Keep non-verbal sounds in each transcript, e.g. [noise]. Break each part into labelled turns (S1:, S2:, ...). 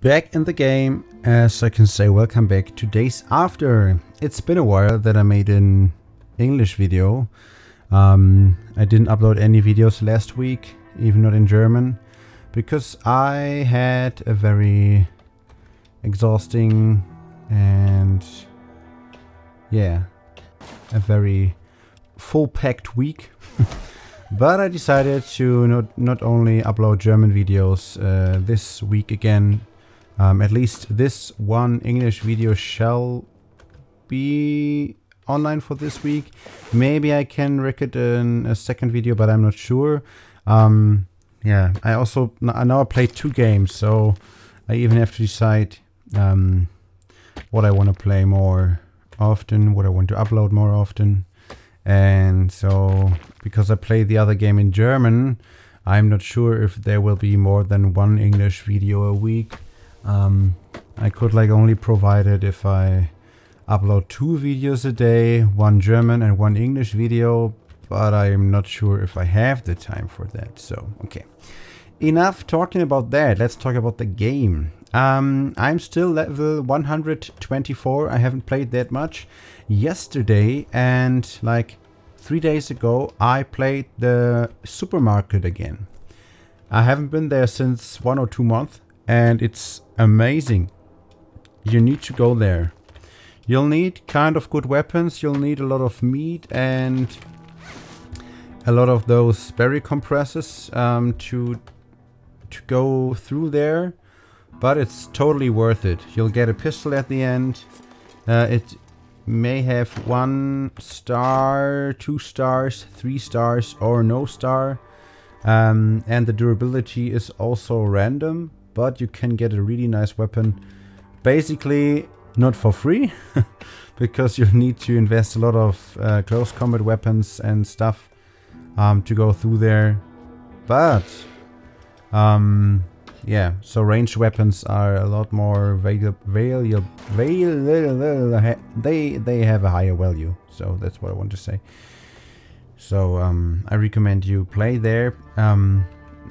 S1: back in the game, as I can say welcome back to Days After. It's been a while that I made an English video. Um, I didn't upload any videos last week, even not in German, because I had a very exhausting and yeah, a very full-packed week. [laughs] but I decided to not, not only upload German videos uh, this week again, um, at least this one English video shall be online for this week. Maybe I can record in a second video, but I'm not sure. Um, yeah, I also I now I played two games, so I even have to decide um, what I want to play more often, what I want to upload more often. And so, because I play the other game in German, I'm not sure if there will be more than one English video a week. Um, I could like only provide it if I upload two videos a day, one German and one English video, but I'm not sure if I have the time for that. So, okay. Enough talking about that. Let's talk about the game. Um, I'm still level 124. I haven't played that much. Yesterday and like three days ago, I played the supermarket again. I haven't been there since one or two months and it's amazing. You need to go there. You'll need kind of good weapons, you'll need a lot of meat and a lot of those berry compressors um, to, to go through there. But it's totally worth it. You'll get a pistol at the end. Uh, it may have one star, two stars, three stars or no star. Um, and the durability is also random but you can get a really nice weapon. Basically, not for free, [laughs] because you need to invest a lot of uh, close combat weapons and stuff um, to go through there. But, um, yeah, so ranged weapons are a lot more valuable. Valu valu they, they have a higher value, so that's what I want to say. So um, I recommend you play there.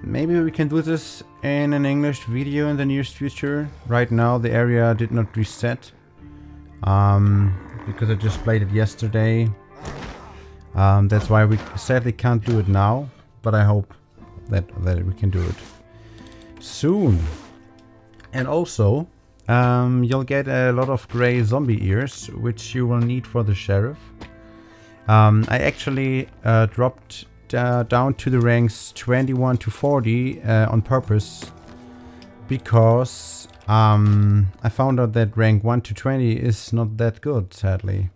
S1: Maybe we can do this in an English video in the nearest future. Right now the area did not reset. Um, because I just played it yesterday. Um, that's why we sadly can't do it now. But I hope that, that we can do it soon. And also, um, you'll get a lot of grey zombie ears, which you will need for the sheriff. Um, I actually uh, dropped uh, down to the ranks 21 to 40 uh, on purpose because um, I found out that rank 1 to 20 is not that good, sadly.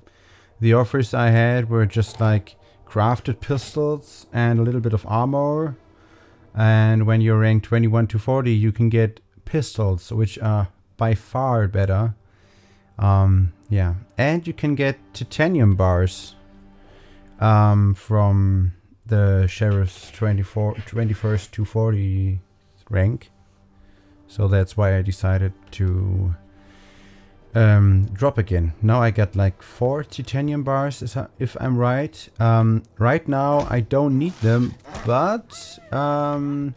S1: The offers I had were just like crafted pistols and a little bit of armor. And when you're ranked 21 to 40, you can get pistols, which are by far better. Um, yeah, and you can get titanium bars um, from the sheriff's 24, 21st to 40 rank. So that's why I decided to um, drop again. Now I got like 4 titanium bars if I'm right. Um, right now I don't need them, but um,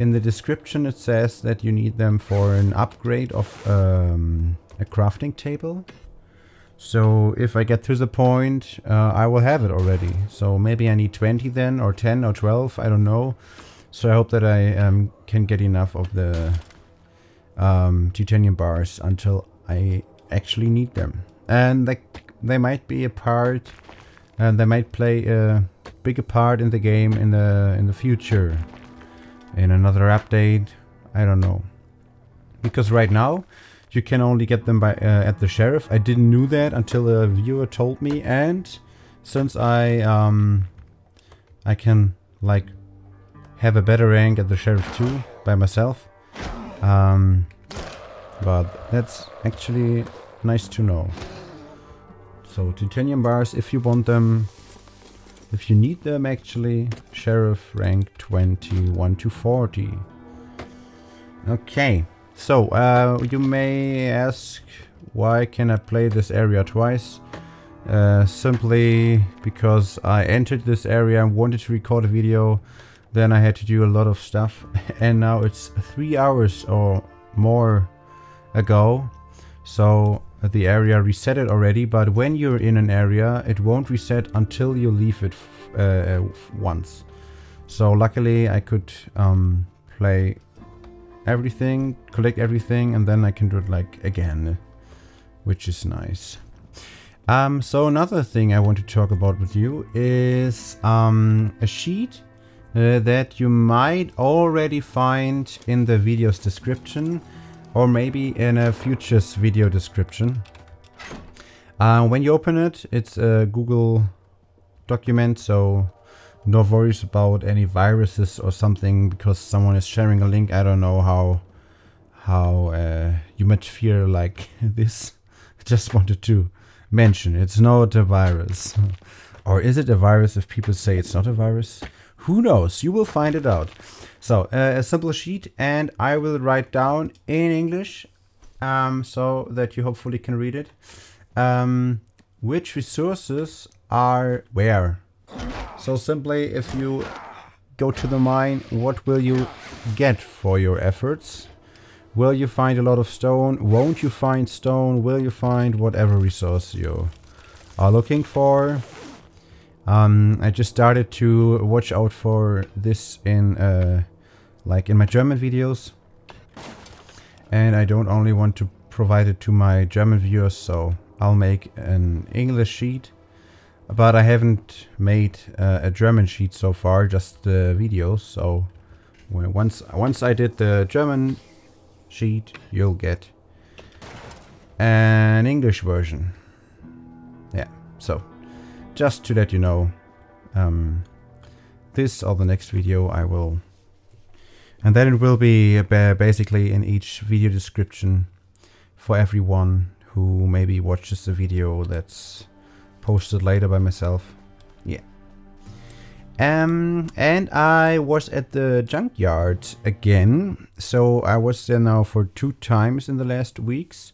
S1: in the description it says that you need them for an upgrade of um, a crafting table. So if I get to the point, uh, I will have it already. So maybe I need 20 then, or 10 or 12, I don't know. So I hope that I um, can get enough of the um, titanium bars until I actually need them. And they, they might be a part, and they might play a bigger part in the game in the in the future. In another update, I don't know. Because right now, you can only get them by uh, at the sheriff. I didn't know that until a viewer told me, and since I um, I can like have a better rank at the sheriff too by myself. Um, but that's actually nice to know. So titanium bars, if you want them, if you need them actually, sheriff rank 21 to 40. Okay. So, uh, you may ask, why can I play this area twice? Uh, simply because I entered this area and wanted to record a video, then I had to do a lot of stuff, [laughs] and now it's three hours or more ago. So the area reset it already, but when you're in an area, it won't reset until you leave it uh, once. So luckily I could um, play everything, collect everything, and then I can do it like again, which is nice. Um, so another thing I want to talk about with you is um, a sheet uh, that you might already find in the video's description or maybe in a future's video description. Uh, when you open it, it's a Google document, so no worries about any viruses or something because someone is sharing a link. I don't know how how uh, you might feel like [laughs] this. Just wanted to mention it's not a virus. [laughs] or is it a virus if people say it's not a virus? Who knows? You will find it out. So uh, a simple sheet and I will write down in English um, so that you hopefully can read it. Um, which resources are where? So simply if you go to the mine, what will you get for your efforts? Will you find a lot of stone? Won't you find stone? Will you find whatever resource you are looking for? Um, I just started to watch out for this in uh, like in my German videos. And I don't only want to provide it to my German viewers, so I'll make an English sheet. But I haven't made uh, a German sheet so far, just the videos. So once once I did the German sheet, you'll get an English version. Yeah, so just to let you know, um, this or the next video I will... And then it will be basically in each video description for everyone who maybe watches the video that's posted later by myself. Yeah. Um, and I was at the junkyard again. So I was there now for two times in the last weeks.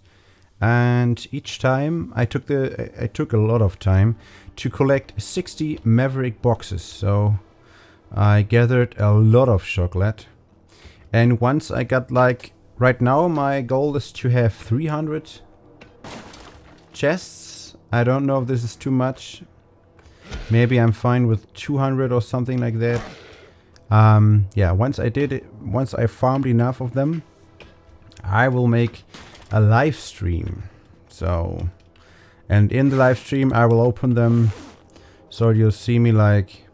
S1: And each time I took the I took a lot of time to collect 60 Maverick boxes. So I gathered a lot of chocolate. And once I got like right now my goal is to have 300 chests. I don't know if this is too much. Maybe I'm fine with 200 or something like that. Um, yeah, once I did it, once I farmed enough of them, I will make a live stream. So, and in the live stream I will open them so you'll see me like,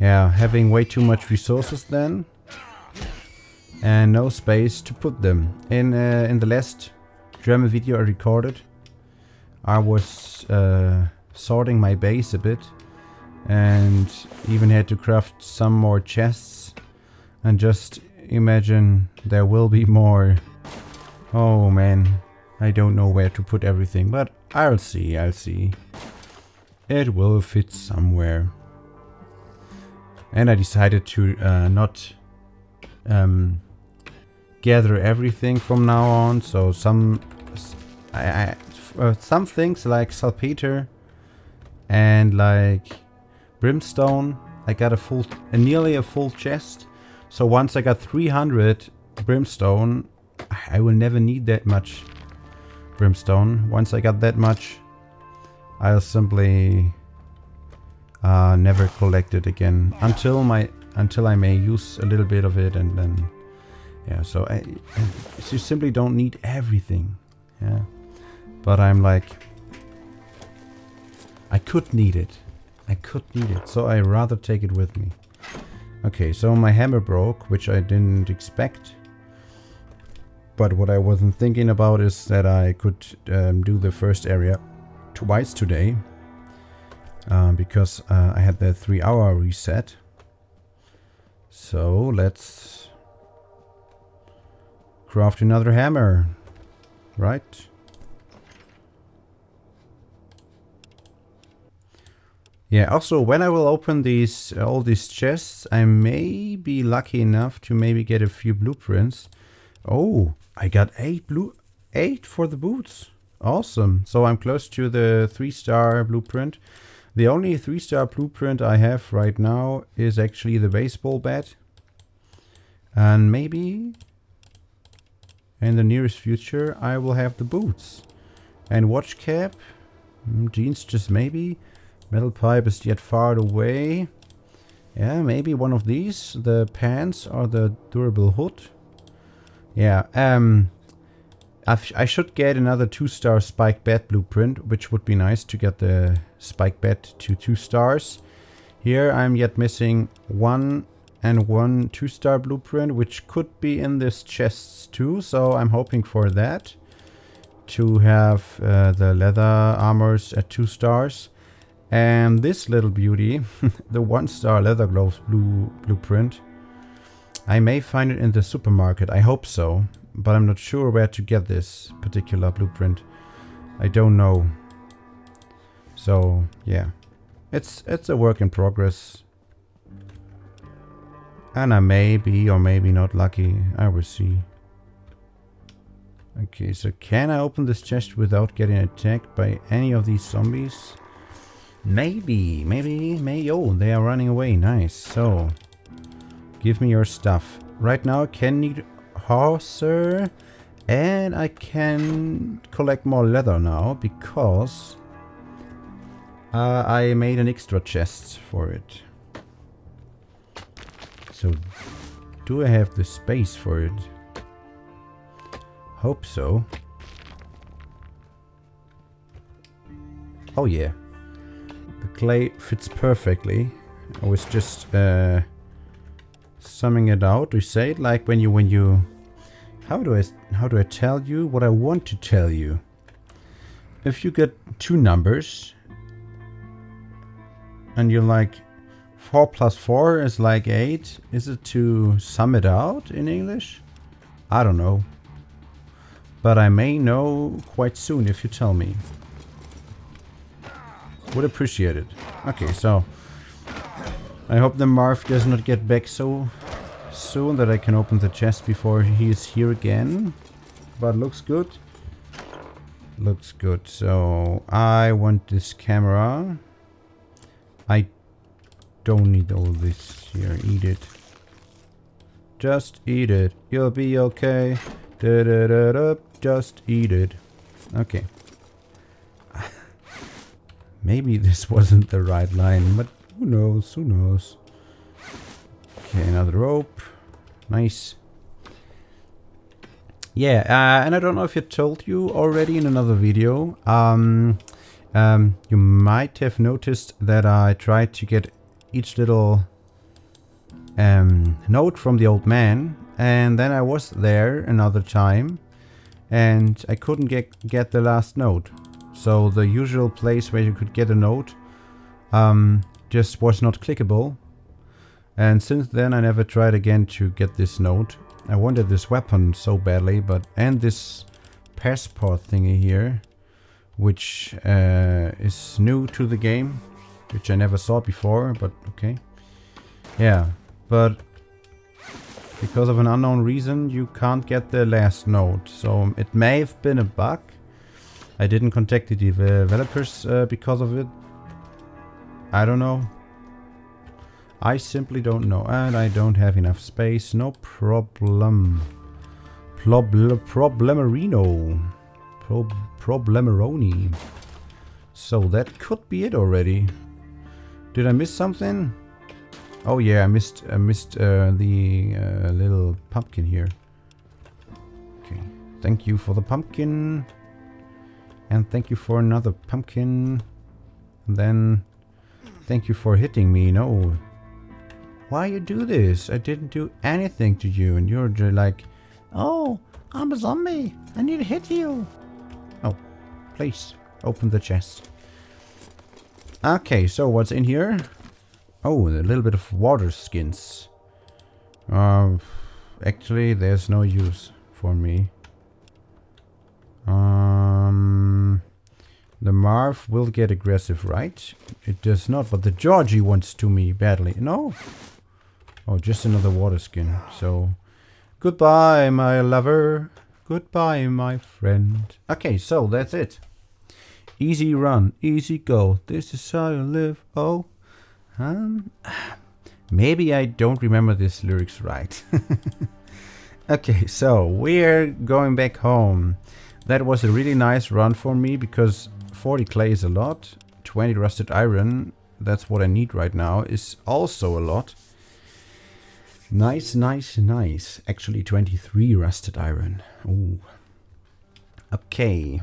S1: yeah, having way too much resources then. And no space to put them. In, uh, in the last German video I recorded, I was uh, sorting my base a bit and even had to craft some more chests and just imagine there will be more. Oh man. I don't know where to put everything but I'll see I'll see. It will fit somewhere. And I decided to uh, not um, gather everything from now on so some I, I, uh, some things like saltpeter and like brimstone. I got a full, nearly a full chest. So once I got 300 brimstone, I will never need that much brimstone. Once I got that much, I'll simply uh, never collect it again until my until I may use a little bit of it and then yeah. So I, I you simply don't need everything. Yeah, but I'm like I could need it. I could need it, so I rather take it with me. Okay, so my hammer broke, which I didn't expect. But what I wasn't thinking about is that I could um, do the first area twice today. Uh, because uh, I had the three hour reset. So let's craft another hammer, right? Yeah, also when I will open these all these chests, I may be lucky enough to maybe get a few blueprints. Oh, I got eight blue eight for the boots. Awesome. So I'm close to the three star blueprint. The only three star blueprint I have right now is actually the baseball bat. And maybe In the nearest future, I will have the boots. And watch cap. Mm, jeans just maybe. Metal pipe is yet far away. Yeah, maybe one of these. The pants or the durable hood. Yeah, um... I should get another 2-star spike bed blueprint, which would be nice to get the spike bed to 2 stars. Here I'm yet missing one and one 2-star blueprint, which could be in this chest too, so I'm hoping for that. To have uh, the leather armors at 2 stars. And this little beauty, [laughs] the 1-star leather gloves blue blueprint. I may find it in the supermarket, I hope so but I'm not sure where to get this particular blueprint. I don't know. So, yeah. It's it's a work in progress. And I may be or maybe not lucky. I will see. Okay, so can I open this chest without getting attacked by any of these zombies? Maybe, maybe, maybe. Oh, they are running away. Nice. So, give me your stuff. Right now, I can need Hauser. And I can collect more leather now because uh, I made an extra chest for it. So do I have the space for it? Hope so. Oh yeah. Clay fits perfectly. I was just uh, summing it out. We say it like when you when you how do I how do I tell you what I want to tell you? If you get two numbers and you're like 4 plus 4 is like 8, is it to sum it out in English? I don't know. But I may know quite soon if you tell me. Would appreciate it. Okay, so I hope the Marv does not get back so soon that I can open the chest before he is here again. But looks good. Looks good. So I want this camera. I don't need all this here. Eat it. Just eat it. You'll be okay. Da da da. Just eat it. Okay. Maybe this [laughs] wasn't the right line, but who knows? Who knows? Okay, another rope. Nice. Yeah, uh, and I don't know if it told you already in another video. Um, um, you might have noticed that I tried to get each little um, note from the old man. And then I was there another time. And I couldn't get, get the last note. So the usual place where you could get a note um, just was not clickable. And since then I never tried again to get this note. I wanted this weapon so badly, but and this passport thingy here, which uh, is new to the game, which I never saw before, but okay. Yeah, but because of an unknown reason you can't get the last note, so it may have been a bug. I didn't contact the developers uh, because of it. I don't know. I simply don't know. And I don't have enough space. No problem. Problem problemerino. Pro problemeroni. So that could be it already. Did I miss something? Oh yeah, I missed I missed uh, the uh, little pumpkin here. Okay. Thank you for the pumpkin. And thank you for another pumpkin. And then thank you for hitting me. No, why you do this? I didn't do anything to you. And you're just like, oh, I'm a zombie. I need to hit you. Oh, please, open the chest. Okay, so what's in here? Oh, a little bit of water skins. Uh, actually, there's no use for me. Um, the Marv will get aggressive, right? It does not, but the Georgie wants to me badly. No, Oh, just another water skin. So, goodbye, my lover. Goodbye, my friend. Okay, so that's it. Easy run, easy go. This is how you live. Oh, um, maybe I don't remember these lyrics right. [laughs] Okay, so we're going back home. That was a really nice run for me because 40 clay is a lot. 20 rusted iron, that's what I need right now, is also a lot. Nice, nice, nice. Actually 23 rusted iron. Ooh. Okay.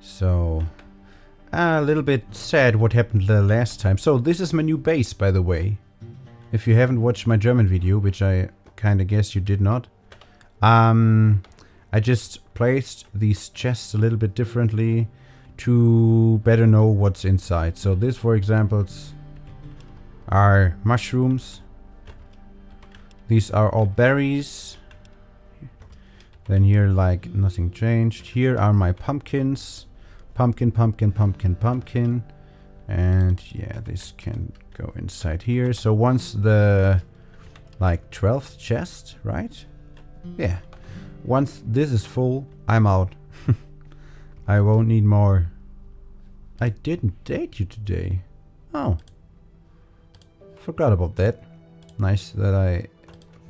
S1: So, a little bit sad what happened the last time. So this is my new base, by the way. If you haven't watched my German video, which I kind of guess you did not. Um, I just placed these chests a little bit differently to better know what's inside. So this, for example, are mushrooms. These are all berries. Then here, like, nothing changed. Here are my pumpkins. Pumpkin, pumpkin, pumpkin, pumpkin. And yeah, this can go inside here. So once the like 12th chest, right? Yeah. Once this is full, I'm out. [laughs] I won't need more. I didn't date you today. Oh. Forgot about that. Nice that I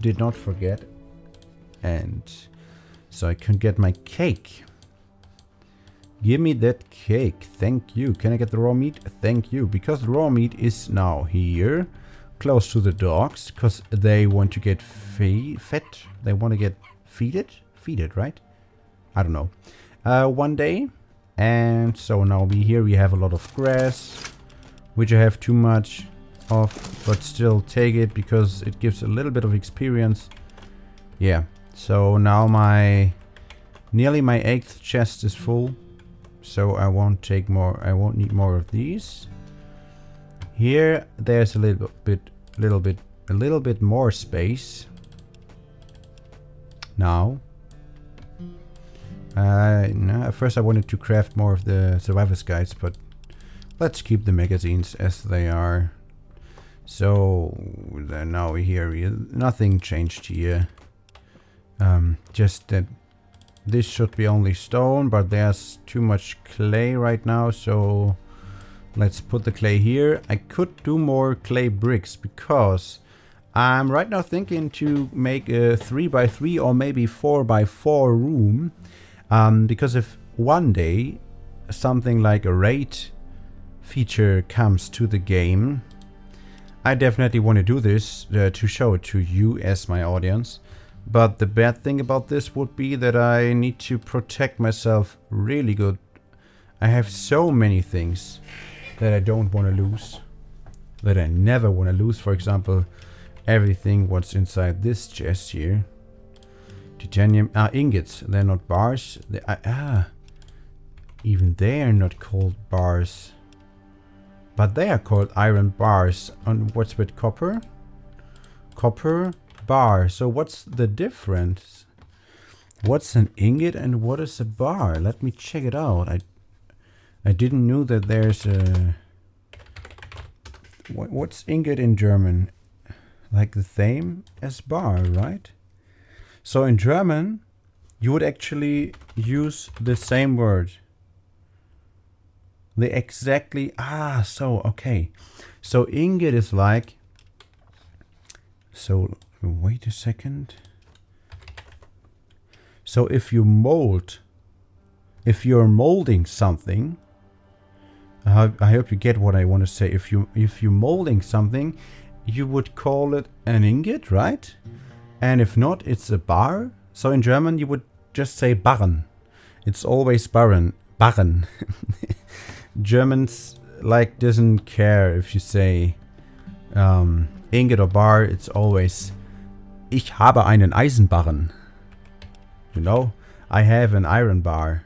S1: did not forget. And so I can get my cake. Give me that cake. Thank you. Can I get the raw meat? Thank you. Because the raw meat is now here. Close to the dogs. Because they want to get fed. They want to get feeded? it, right? I don't know. Uh, one day. And so now we here we have a lot of grass. Which I have too much of. But still take it because it gives a little bit of experience. Yeah. So now my... Nearly my eighth chest is full so I won't take more I won't need more of these here there's a little bit little bit a little bit more space now. Uh, no, at first I wanted to craft more of the survivor's guides but let's keep the magazines as they are. So then now here nothing changed here. Um, just that this should be only stone, but there's too much clay right now, so let's put the clay here. I could do more clay bricks because I'm right now thinking to make a 3x3 or maybe 4x4 room. Um, because if one day something like a raid feature comes to the game, I definitely want to do this uh, to show it to you as my audience. But the bad thing about this would be that I need to protect myself really good. I have so many things that I don't want to lose. That I never want to lose. For example, everything what's inside this chest here. Titanium, ah, ingots. They're not bars. They, ah, ah, even they are not called bars. But they are called iron bars. And what's with copper? Copper bar. So what's the difference? What's an ingot and what is a bar? Let me check it out. I I didn't know that there's a... What, what's ingot in German? Like the same as bar, right? So in German, you would actually use the same word. The exactly... Ah, so, okay. So ingot is like... So Wait a second. So if you mold, if you're molding something, I, I hope you get what I want to say. If you if you're molding something, you would call it an ingot, right? And if not, it's a bar. So in German, you would just say Barren. It's always Barren. Barren. [laughs] Germans like doesn't care if you say um, ingot or bar. It's always Ich habe einen Eisenbarren. You know? I have an iron bar.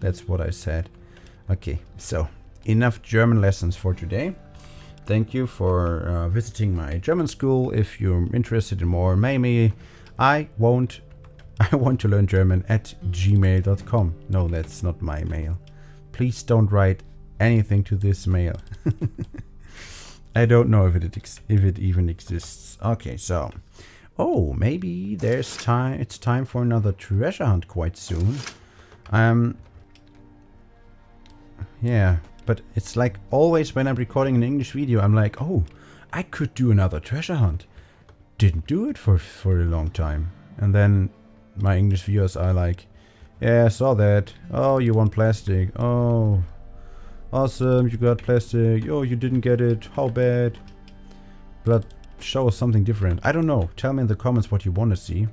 S1: That's what I said. Okay, so enough German lessons for today. Thank you for uh, visiting my German school. If you're interested in more, maybe I won't. [laughs] I want to learn German at gmail.com. No, that's not my mail. Please don't write anything to this mail. [laughs] I don't know if it if it even exists. Okay, so Oh, maybe there's time. It's time for another treasure hunt quite soon. Um. Yeah, but it's like always when I'm recording an English video, I'm like, oh, I could do another treasure hunt. didn't do it for, for a long time. And then my English viewers are like, yeah, I saw that. Oh, you want plastic. Oh, awesome, you got plastic. Oh, you didn't get it. How bad? But show us something different. I don't know. Tell me in the comments what you want to see.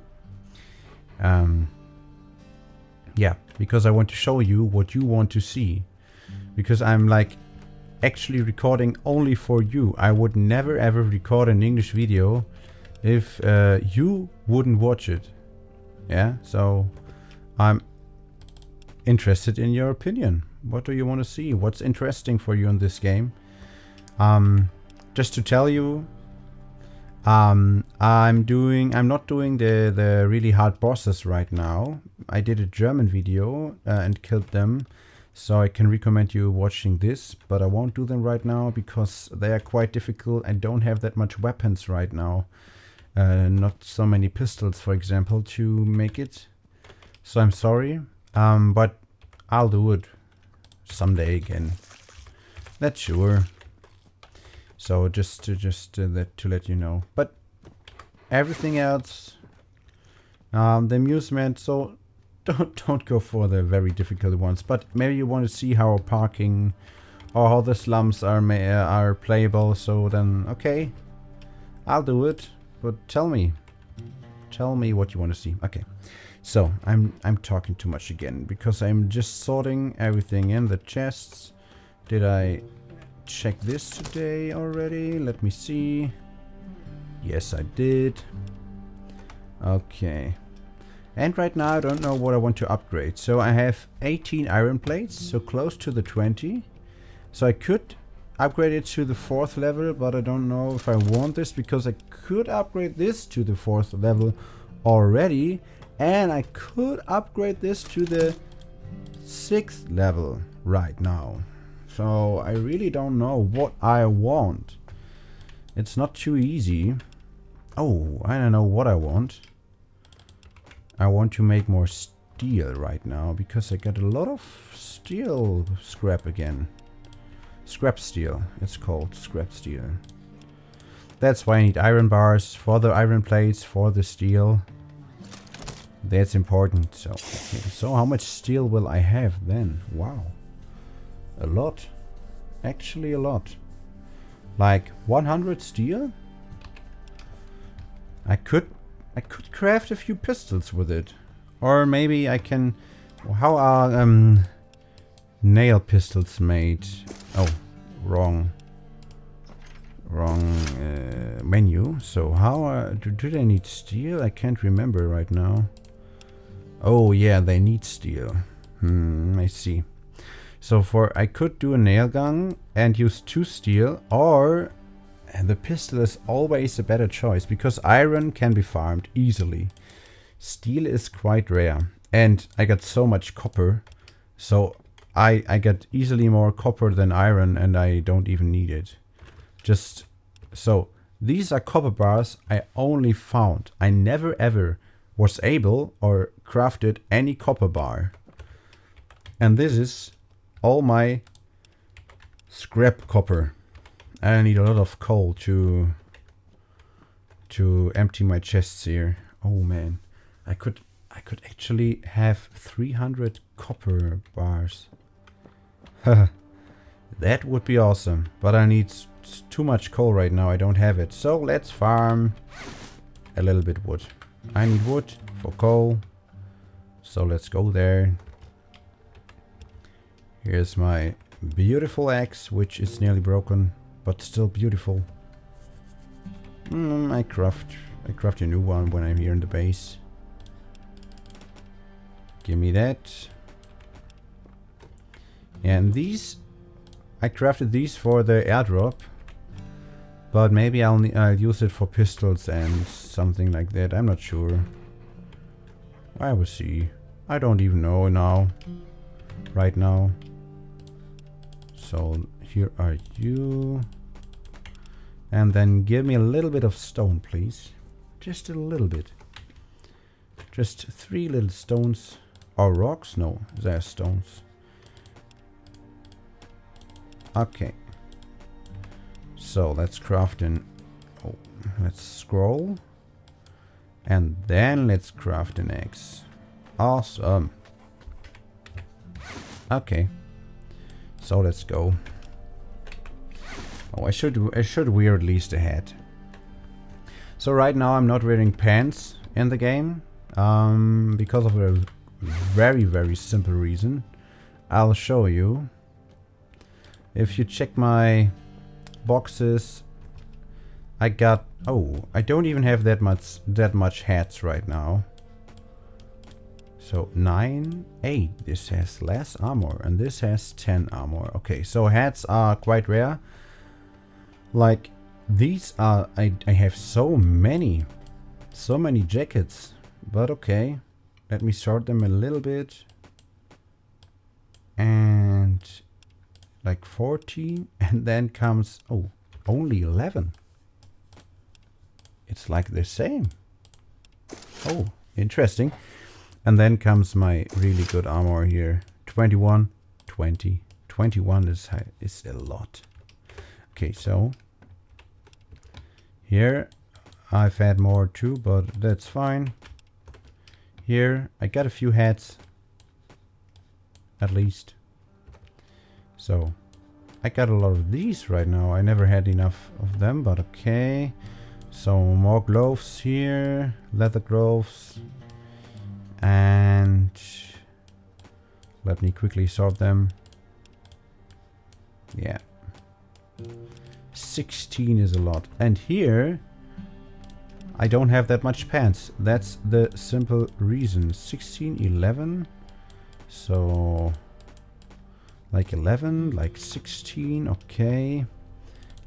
S1: Um, yeah, because I want to show you what you want to see. Because I'm like actually recording only for you. I would never ever record an English video if uh, you wouldn't watch it. Yeah, so I'm interested in your opinion. What do you want to see? What's interesting for you in this game? Um, just to tell you, um, I'm doing, I'm not doing the, the really hard bosses right now. I did a German video uh, and killed them. So I can recommend you watching this, but I won't do them right now because they are quite difficult. I don't have that much weapons right now. Uh, not so many pistols, for example, to make it. So I'm sorry, um, but I'll do it someday again. That's sure. So just to just to let to let you know. But everything else, um, the amusement. So don't don't go for the very difficult ones. But maybe you want to see how parking or how the slums are are playable. So then okay, I'll do it. But tell me, tell me what you want to see. Okay. So I'm I'm talking too much again because I'm just sorting everything in the chests. Did I check this today already. Let me see. Yes, I did. Okay. And right now I don't know what I want to upgrade. So I have 18 iron plates, so close to the 20. So I could upgrade it to the fourth level, but I don't know if I want this because I could upgrade this to the fourth level already. And I could upgrade this to the sixth level right now. So I really don't know what I want. It's not too easy. Oh, I don't know what I want. I want to make more steel right now because I got a lot of steel scrap again. Scrap steel, it's called scrap steel. That's why I need iron bars for the iron plates, for the steel. That's important. So, okay. so how much steel will I have then? Wow. A lot. Actually a lot. Like 100 steel? I could I could craft a few pistols with it. Or maybe I can how are um nail pistols made? Oh, wrong. Wrong uh, menu. So how are, do, do they need steel? I can't remember right now. Oh yeah, they need steel. Hmm, I see. So for I could do a nail gun and use two steel or the pistol is always a better choice because iron can be farmed easily. Steel is quite rare and I got so much copper so I, I get easily more copper than iron and I don't even need it. Just so these are copper bars I only found. I never ever was able or crafted any copper bar. And this is all my scrap copper. I need a lot of coal to to empty my chests here. Oh man, I could I could actually have 300 copper bars. [laughs] that would be awesome, but I need too much coal right now. I don't have it. So let's farm a little bit wood. I need wood for coal. So let's go there. Here's my beautiful axe, which is nearly broken, but still beautiful. Mm, I craft, I craft a new one when I'm here in the base. Give me that. And these, I crafted these for the airdrop, but maybe I'll, I'll use it for pistols and something like that. I'm not sure. I will see. I don't even know now. Right now. So here are you. And then give me a little bit of stone, please. Just a little bit. Just three little stones. Or rocks? No, they're stones. Okay. So let's craft an... Oh, let's scroll. And then let's craft an axe. Awesome. Okay. So let's go. Oh, I should I should wear at least a hat. So right now I'm not wearing pants in the game um, because of a very very simple reason. I'll show you. If you check my boxes, I got oh I don't even have that much that much hats right now. So 9, 8. This has less armor and this has 10 armor. Okay, so hats are quite rare. Like these are, I, I have so many, so many jackets. But okay, let me sort them a little bit. And like 14 [laughs] and then comes, oh, only 11. It's like the same. Oh, interesting. And then comes my really good armor here. 21, 20. 21 is, is a lot. Okay, so here I've had more too, but that's fine. Here I got a few hats, at least. So I got a lot of these right now. I never had enough of them, but okay. So more gloves here, leather gloves, and let me quickly sort them. Yeah. 16 is a lot. And here, I don't have that much pants. That's the simple reason. 16, 11. So, like 11, like 16, okay.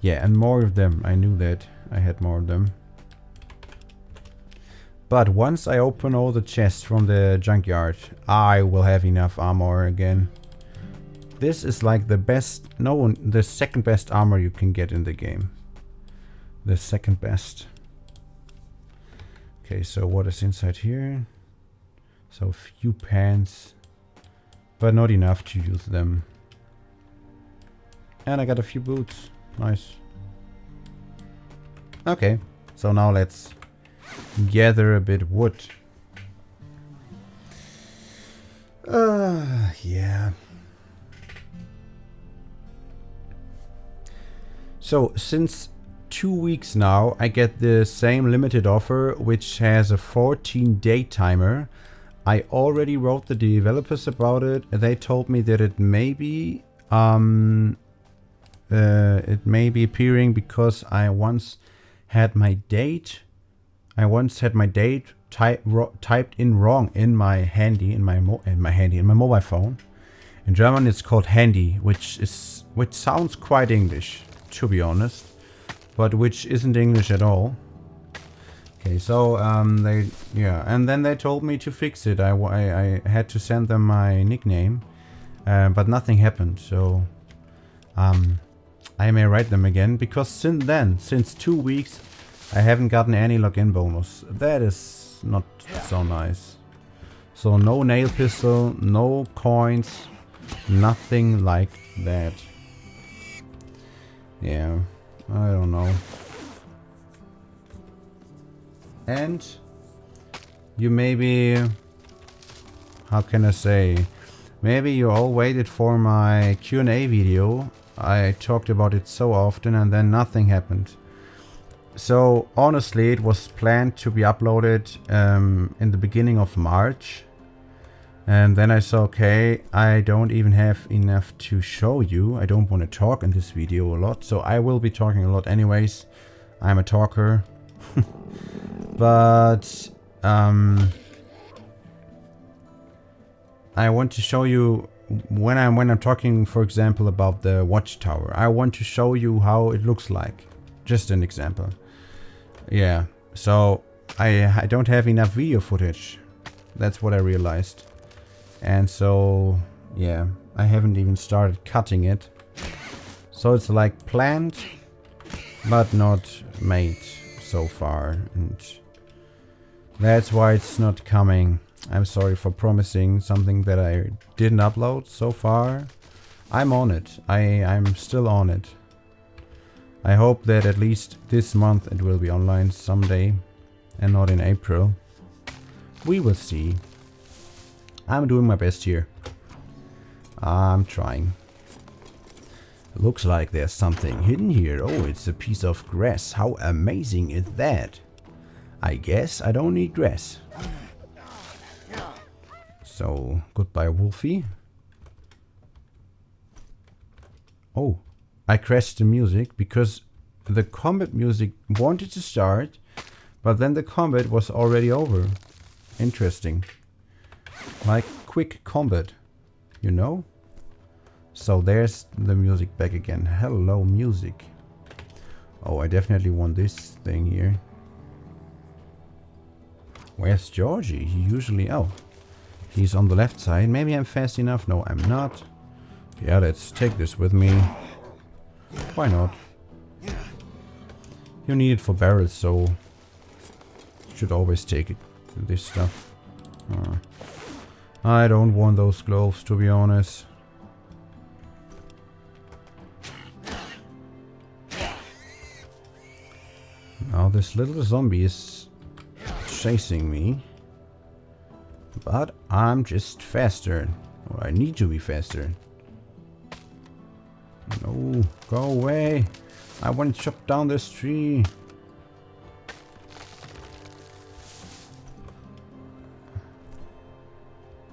S1: Yeah, and more of them. I knew that. I had more of them. But once I open all the chests from the junkyard, I will have enough armor again. This is like the best, no, the second best armor you can get in the game. The second best. Okay, so what is inside here? So a few pants, but not enough to use them. And I got a few boots. Nice. Okay, so now let's gather a bit wood. Uh, yeah. So, since two weeks now, I get the same limited offer, which has a 14 day timer. I already wrote the developers about it. They told me that it may be, um, uh, it may be appearing because I once had my date I once had my date type, typed in wrong in my handy, in my in my handy, in my mobile phone. In German, it's called handy, which is which sounds quite English, to be honest, but which isn't English at all. Okay, so um, they yeah, and then they told me to fix it. I I, I had to send them my nickname, uh, but nothing happened. So um, I may write them again because since then, since two weeks, I haven't gotten any login bonus. That is not so nice. So no nail pistol, no coins, nothing like that. Yeah, I don't know. And you maybe, how can I say, maybe you all waited for my Q&A video. I talked about it so often and then nothing happened. So honestly, it was planned to be uploaded um, in the beginning of March. And then I saw, okay, I don't even have enough to show you. I don't want to talk in this video a lot. So I will be talking a lot anyways. I'm a talker. [laughs] but um, I want to show you when I'm when I'm talking, for example, about the watchtower. I want to show you how it looks like. Just an example. Yeah, so I, I don't have enough video footage. That's what I realized. And so, yeah, I haven't even started cutting it. So it's like planned, but not made so far. And that's why it's not coming. I'm sorry for promising something that I didn't upload so far. I'm on it. I, I'm still on it. I hope that at least this month it will be online someday. and not in April. We will see. I'm doing my best here. I'm trying. Looks like there's something hidden here. Oh, it's a piece of grass. How amazing is that? I guess I don't need grass. So, goodbye Wolfie. Oh, I crashed the music because the combat music wanted to start, but then the combat was already over. Interesting. Like quick combat, you know? So there's the music back again. Hello, music. Oh, I definitely want this thing here. Where's Georgie? He usually... Oh, he's on the left side. Maybe I'm fast enough. No, I'm not. Yeah, let's take this with me. Why not? You need it for barrels, so... Should always take it. This stuff. Uh, I don't want those gloves, to be honest. Now this little zombie is chasing me. But I'm just faster. Or I need to be faster. No, go away. I want to chop down this tree.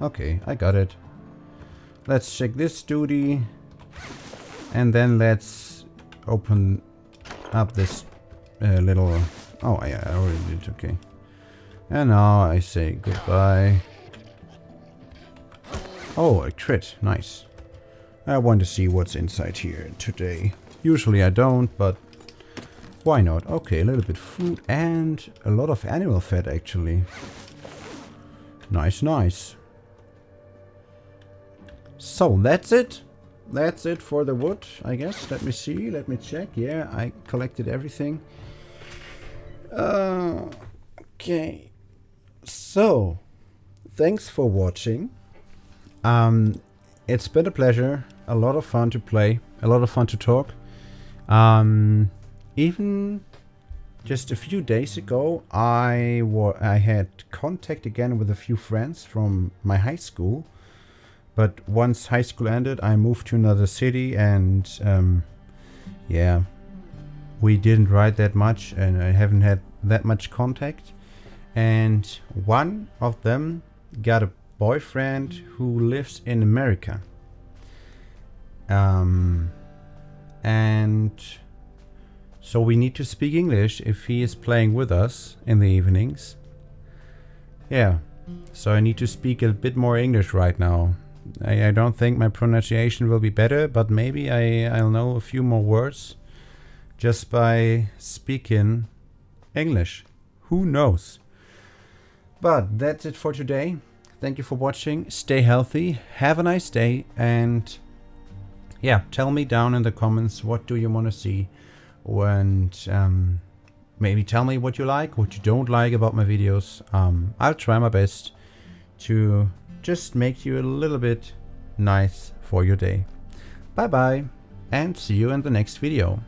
S1: Okay, I got it. Let's check this duty. And then let's open up this uh, little... Oh, yeah, I already did, okay. And now I say goodbye. Oh, a crit, nice. I want to see what's inside here today. Usually I don't, but why not? Okay, a little bit food and a lot of animal fat actually. Nice, nice. So that's it. That's it for the wood, I guess. Let me see, let me check. Yeah, I collected everything. Uh, okay. So, thanks for watching. Um, it's been a pleasure, a lot of fun to play, a lot of fun to talk. Um, even just a few days ago, I I had contact again with a few friends from my high school. But once high school ended, I moved to another city, and um, yeah, we didn't write that much, and I haven't had that much contact. And one of them got a boyfriend who lives in America. Um, and so we need to speak English if he is playing with us in the evenings. Yeah, so I need to speak a bit more English right now. I, I don't think my pronunciation will be better, but maybe I, I'll know a few more words just by speaking English. Who knows? But that's it for today. Thank you for watching. Stay healthy. Have a nice day. And yeah, tell me down in the comments what do you want to see. And um, maybe tell me what you like, what you don't like about my videos. Um, I'll try my best to just make you a little bit nice for your day. Bye bye and see you in the next video.